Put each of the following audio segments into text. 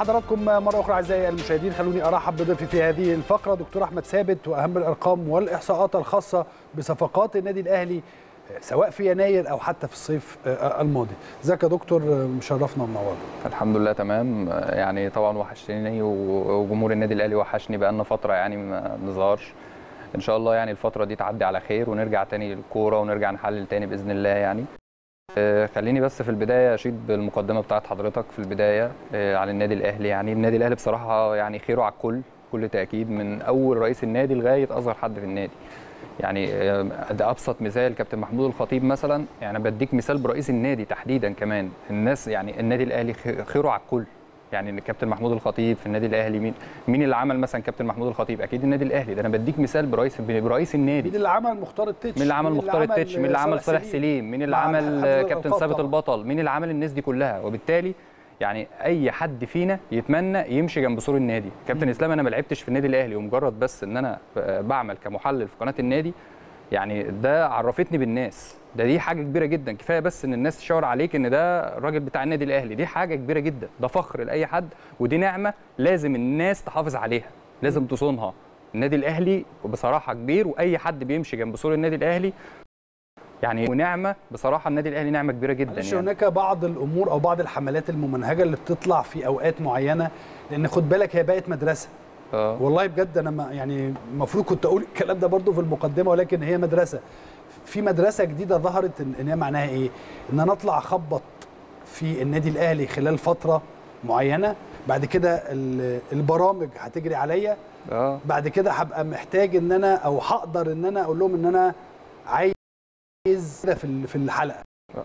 حضراتكم مرة أخرى أعزائي المشاهدين خلوني أرحب بضيفي في هذه الفقرة دكتور أحمد ثابت وأهم الأرقام والإحصاءات الخاصة بصفقات النادي الأهلي سواء في يناير أو حتى في الصيف الماضي. إزيك يا دكتور؟ مشرفنا ومنورنا الحمد لله تمام. يعني طبعا وحشتني وجمهور النادي الأهلي وحشني بقالنا فترة يعني ما بنظهرش. إن شاء الله يعني الفترة دي تعدي على خير ونرجع تاني للكورة ونرجع نحلل تاني بإذن الله يعني. خليني بس في البداية أشيد بالمقدمة بتاعت حضرتك في البداية على النادي الأهلي. يعني النادي الأهلي بصراحة يعني خيره على الكل بكل تأكيد من أول رئيس النادي لغاية أصغر حد في النادي. يعني ده أبسط مثال كابتن محمود الخطيب مثلا يعني بديك مثال برئيس النادي تحديدا كمان. الناس يعني النادي الأهلي خيره على الكل. يعني كابتن محمود الخطيب في النادي الأهلي مين مين اللي عمل مثلا كابتن محمود الخطيب؟ أكيد النادي الأهلي. ده أنا بديك مثال برئيس برئيس النادي. مين اللي عمل مختار التتش؟ مين اللي عمل مختار التتش؟ مين اللي عمل صالح سليم؟ مين اللي عمل كابتن ثابت البطل؟ مين اللي عمل الناس دي كلها؟ وبالتالي يعني أي حد فينا يتمنى يمشي جنب سور النادي. كابتن إسلام أنا ما لعبتش في النادي الأهلي ومجرد بس إن أنا بعمل كمحلل في قناة النادي يعني ده عرفتني بالناس. ده دي حاجة كبيرة جدا. كفاية بس إن الناس تشاور عليك إن ده الراجل بتاع النادي الأهلي. دي حاجة كبيرة جدا. ده فخر لأي حد. ودي نعمة لازم الناس تحافظ عليها. لازم تصونها. النادي الأهلي بصراحة كبير وأي حد بيمشي جنب سور النادي الأهلي يعني ونعمه بصراحة النادي الأهلي نعمة كبيرة جدا يعني. هناك بعض الأمور أو بعض الحملات الممنهجة اللي بتطلع في أوقات معينة. لأن خد بالك هي بقت مدرسة. أوه. والله بجد أنا ما يعني المفروض كنت أقول الكلام ده برضو في المقدمة ولكن هي مدرسة. في مدرسة جديدة ظهرت ان هي معناها إيه؟ إن أنا أطلع أخبط في النادي الأهلي خلال فترة معينة. بعد كده البرامج هتجري عليا. آه. بعد كده هبقى محتاج إن أنا أو هقدر إن أنا أقول لهم إن أنا عايز في في الحلقة.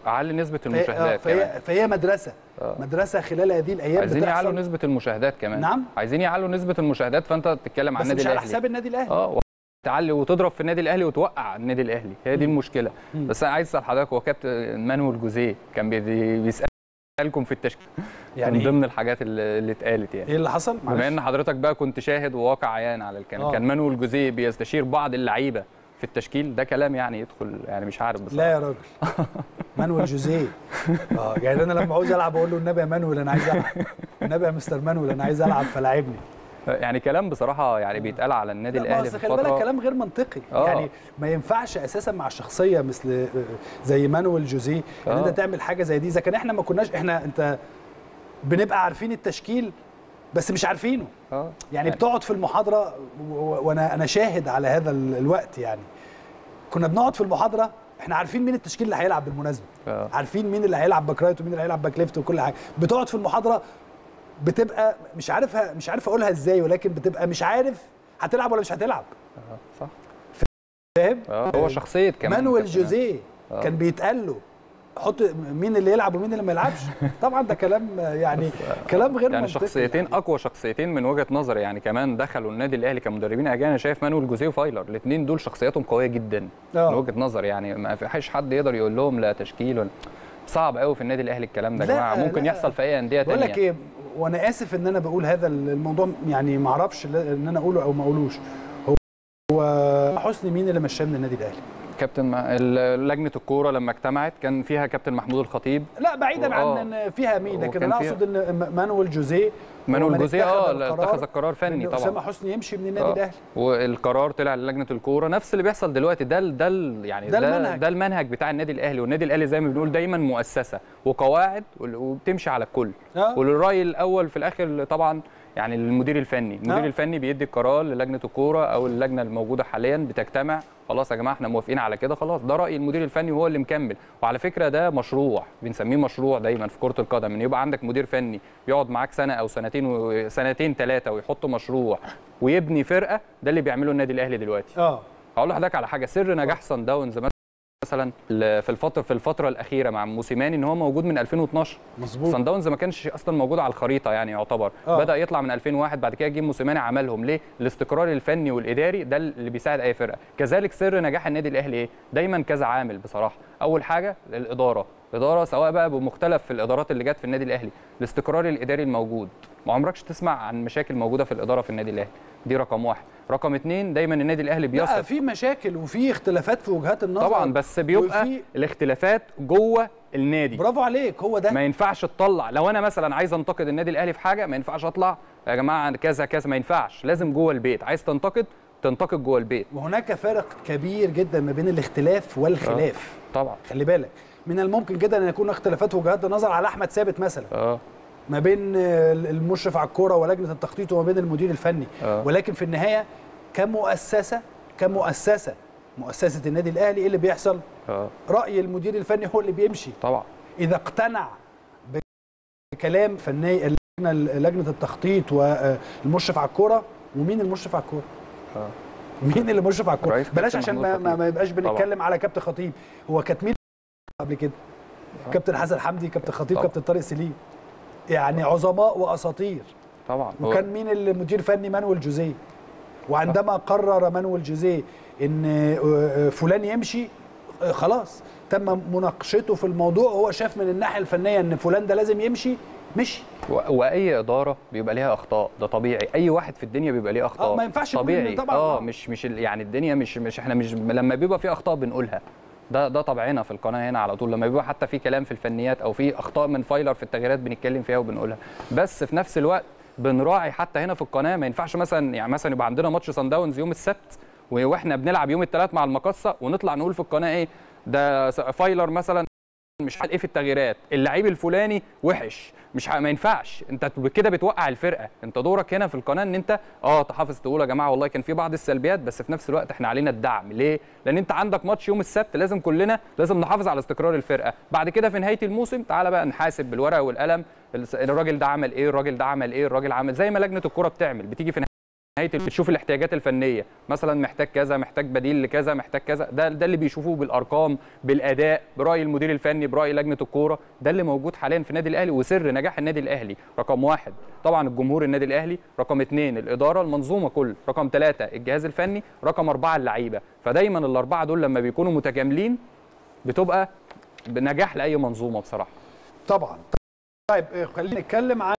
أعلي نسبة المشاهدات فهي, كمان. فهي مدرسة. آه. مدرسة خلال هذه الأيام عايزين يعلوا نسبة المشاهدات كمان. نعم. عايزين يعلوا نسبة المشاهدات فأنت بتتكلم عن النادي بس مش الأهلي. على حساب النادي الأهلي. آه تعلي وتضرب في النادي الأهلي وتوقع النادي الأهلي. هي دي المشكلة. مم. بس أنا عايز أسأل حضرتك هو كابتن مانويل جوزيه كان بيسألكم في التشكيل يعني من؟ ضمن الحاجات اللي, اللي اتقالت يعني. إيه اللي حصل؟ بما إن حضرتك بقى كنت شاهد وواقع عيان على الكلام آه. كان مانويل جوزيه بيستشير بعض اللعيبة في التشكيل ده كلام يعني يدخل يعني مش عارف بصراحة. لا يا راجل. مانويل جوزيه. آه يعني أنا لما عاوز ألعب أقول له النبي يا مانويل أنا عايز ألعب. النبي يا مستر مانويل أنا عايز ألعب فلاعبني. يعني كلام بصراحة يعني بيتقال على النادي لا، الأهلي بس في خلي بالك كلام غير منطقي. آه. يعني ما ينفعش أساسا مع شخصية مثل زي مانويل جوزيه إن آه. انت تعمل حاجة زي دي. إذا كان إحنا ما كناش إحنا أنت بنبقى عارفين التشكيل بس مش عارفينه. آه. يعني بتقعد في المحاضرة وأنا أنا شاهد على هذا ال- الوقت يعني. كنا بنقعد في المحاضرة إحنا عارفين مين التشكيل اللي هيلعب بالمناسبة. آه. عارفين مين اللي هيلعب back right ومين اللي هيلعب back left وكل حاجة. بتقعد في المحاضرة بتبقى مش عارفها مش عارف أقولها إزاي ولكن بتبقى مش عارف هتلعب ولا مش هتلعب. آه، صح. فاهم؟ آه. هو شخصية كمان مانويل جوزيه آه. كان بيتقال له حط مين اللي يلعب ومين اللي ما يلعبش. طبعا ده كلام يعني كلام غير يعني منطقي شخصيتين يعني. أقوى شخصيتين من وجهة نظري يعني كمان دخلوا النادي الأهلي كمدربين. اجانب أنا شايف مانويل جوزيه وفايلر الاثنين دول شخصياتهم قوية جدا آه. من وجهة نظري يعني. ما فيش حد يقدر يقول لهم لا تشكيل ولا صعب قوي في النادي الأهلي الكلام ده يا جماعة. ممكن لا. يحصل في أي أندية بقول ثانية لك إيه وأنا آسف إن أنا بقول هذا الموضوع يعني ما أعرفش إن أنا أقوله أو ما أقولوش. هو حسني مين اللي مشاه من النادي الأهلي؟ كابتن ما- ال- لجنة الكورة لما اجتمعت كان فيها كابتن محمود الخطيب لا بعيدا آه. عن إن فيها مين لكن أنا أقصد إن مانويل جوزيه مانويل جوزيه آه اتخذ القرار فني طبعا أسامة حسني يمشي من النادي آه. الأهلي والقرار طلع لجنه الكورة نفس اللي بيحصل دلوقتي ده ده يعني ده ده, المنهج. ده المنهج بتاع النادي الأهلي والنادي الأهلي زي ما بنقول دايما مؤسسة وقواعد وبتمشي على الكل آه. والرأي الأول في الآخر طبعا يعني المدير الفني. المدير آه. الفني بيدي القرار للجنة الكورة أو اللجنة الموجودة حاليا بتجتمع. خلاص يا جماعة إحنا موافقين على كده خلاص. ده رأي المدير الفني وهو اللي مكمل. وعلى فكرة ده مشروع بنسميه مشروع دايما في كرة القدم إن يبقى عندك مدير فني يقعد معاك سنة أو سنتين وسنتين ثلاثة ويحط مشروع ويبني فرقة ده اللي بيعمله النادي الأهلي دلوقتي. آه. هقول لحضرتك على حاجة. سر نجاح سان داونز مثلا في الفترة في الفترة الأخيرة مع موسيماني إن هو موجود من 2012 مظبوط. سان داونز ما كانش أصلا موجود على الخريطة يعني يعتبر. آه. بدأ يطلع من 2001 بعد كده جه موسيماني عملهم. ليه؟ الاستقرار الفني والإداري ده اللي بيساعد أي فرقة. كذلك سر نجاح النادي الأهلي إيه؟ دايما كذا عامل بصراحة. أول حاجة الإدارة. اداره سواء بقى بمختلف في الإدارات اللي جت في النادي الأهلي الاستقرار الإداري الموجود. ما عمركش تسمع عن مشاكل موجودة في الإدارة في النادي الأهلي؟ دي رقم واحد. رقم اتنين دايما النادي الأهلي لا بيثق. في مشاكل وفي اختلافات في وجهات النظر. طبعا بس بيبقى وفي- الاختلافات جوه النادي. برافو عليك هو ده. ما ينفعش تطلع. لو أنا مثلا عايز أنتقد النادي الأهلي في حاجة ما ينفعش أطلع. يا جماعة كذا كذا. ما ينفعش. لازم جوه البيت. عايز تنتقد تنتقد جوه البيت. وهناك فارق كبير جدا ما بين الاختلاف والخلاف. طبعا. خلي بالك. من الممكن جدا أن يكون اختلافات وجهات النظر على أحمد ثابت مثلا. آه. ما بين آه، المشرف على الكورة ولجنة التخطيط وما بين المدير الفني. آه. ولكن في النهاية كمؤسسة كمؤسسة مؤسسة النادي الأهلي إيه اللي بيحصل؟ آه. رأي المدير الفني هو اللي بيمشي. طبعا. إذا اقتنع بكلام فني اللجنة لجنة التخطيط والمشرف على الكورة ومين المشرف على الكورة؟ آه. مين اللي مشرف على الكورة؟ بلاش عشان ما, ما, يبقاش طبعا. بنتكلم على كابتن خطيب. هو كانت مين قبل كده. كابتن حسن حمدي كابتن خطيب. كابتن طارق سليم. يعني عظماء وأساطير. طبعا. وكان مين المدير الفني مانويل جوزيه. وعندما قرر مانويل جوزيه إن آه، آه، فلان يمشي آه، خلاص. تم مناقشته في الموضوع. هو شاف من الناحية الفنية إن فلان ده لازم يمشي مشي. وأي إدارة بيبقى ليها أخطاء. ده طبيعي. أي واحد في الدنيا بيبقى ليه أخطاء. آه، ما ينفعش طبيعي. طبعاً. آه. مش مش يعني الدنيا مش مش إحنا مش لما بيبقى في أخطاء بنقولها. ده ده طبعنا في القناة هنا على طول. لما بيبقى حتى في كلام في الفنيات أو في أخطاء من فايلر في التغييرات بنتكلم فيها وبنقولها. بس في نفس الوقت بنراعي حتى هنا في القناة ما ينفعش مثلا يعني مثلا يبقى عندنا ماتش سان داونز يوم السبت وإحنا بنلعب يوم الثلاث مع المقصه ونطلع نقول في القناة إيه؟ ده فايلر مثلا مش عارف إيه في التغييرات. اللعيب الفلاني وحش. مش ما ينفعش. أنت كده بتوقع الفرقة. أنت دورك هنا في القناة إن أنت آه تحافظ تقول يا جماعة والله كان في بعض السلبيات بس في نفس الوقت إحنا علينا الدعم. ليه؟ لأن أنت عندك ماتش يوم السبت لازم كلنا لازم نحافظ على استقرار الفرقة. بعد كده في نهاية الموسم تعالى بقى نحاسب بالورقة والقلم. الراجل ده عمل إيه؟ الراجل ده عمل إيه؟ الراجل عمل زي ما لجنة الكره بتعمل. بتيجي في نهاية بتشوف الاحتياجات الفنية. مثلا محتاج كذا محتاج بديل لكذا محتاج كذا. ده ده اللي بيشوفوه بالأرقام بالأداء برأي المدير الفني برأي لجنة الكورة. ده اللي موجود حاليا في النادي الأهلي. وسر نجاح النادي الأهلي رقم واحد. طبعا الجمهور النادي الأهلي رقم اثنين الإدارة المنظومة كل. رقم ثلاثة الجهاز الفني. رقم أربعة اللعيبة. فدايما الأربعة دول لما بيكونوا متكاملين بتبقى بنجاح لأي منظومة بصراحة. طبعا. طيب خلينا نتكلم عن